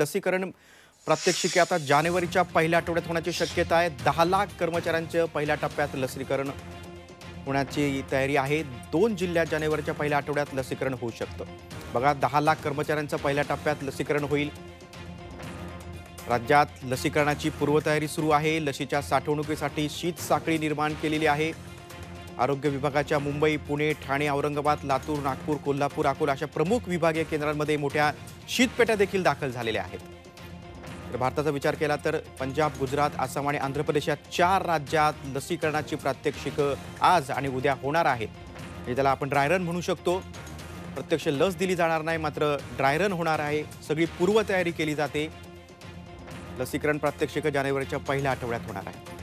लसीकरण प्रात्यक्षिके आता जानेवारीच्या पहिल्या आठवड्यात होण्याची शक्यता आहे. दहा लाख कर्मचाऱ्यांचं पहिल्या टप्प्यात लसीकरण होण्याची तयारी आहे. दोन जिल्ह्यात जानेवारीच्या पहिल्या आठवड्यात लसीकरण होऊ शकतं. बघा दहा लाख कर्मचाऱ्यांचं पहिल्या टप्प्यात लसीकरण होईल. राज्यात लसीकरणाची पूर्वतयारी सुरू आहे. लसीच्या साठवणुकीसाठी शीत साखळी निर्माण केलेली आहे. आरोग्य विभागाच्या मुंबई पुणे ठाणे औरंगाबाद लातूर नागपूर कोल्हापूर अकोला अशा प्रमुख विभागीय केंद्रांमध्ये मोठ्या शीतपेट्या देखील दाखल झालेल्या आहेत. तर भारताचा विचार केला तर पंजाब गुजरात आसाम आणि आंध्र प्रदेश या चार राज्यात लसीकरणाची प्रात्यक्षिकं आज आणि उद्या होणार आहेत. म्हणजे त्याला आपण ड्रायरन म्हणू शकतो. प्रत्यक्ष लस दिली जाणार नाही मात्र ड्रायरन होणार आहे. सगळी पूर्वतयारी केली जाते. लसीकरण प्रात्यक्षिकं जानेवारीच्या पहिल्या आठवड्यात होणार आहे.